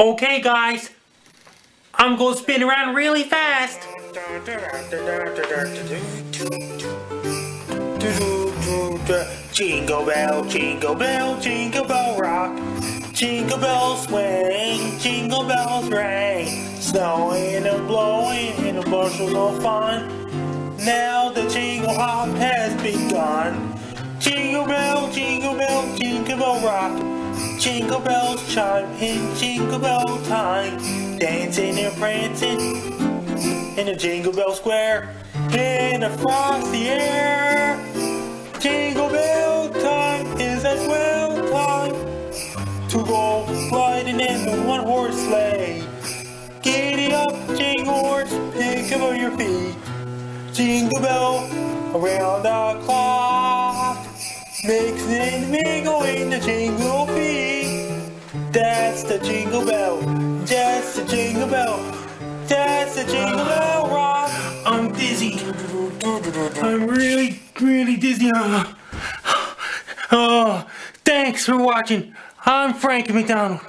Okay, guys. I'm gonna spin around really fast. Jingle bell, jingle bell, jingle bell rock. Jingle bells swing, jingle bells ring. Snowing and blowing in a bushel of fun. Now the jingle hop has begun. Jingle bell, jingle bell, jingle bell rock. Jingle bells chime in jingle bell time. Dancing and prancing in a jingle bell square. In a frosty air. Jingle bell time is a swell time to go riding in the one horse sleigh. Giddy up, jingle horse, pick up your feet. Jingle bell around the clock. Mixing, mingling. That's the jingle bell. That's the jingle bell. That's the jingle bell rock. I'm dizzy. I'm really, really dizzy. Oh, thanks for watching. I'm Frankie MacDonald.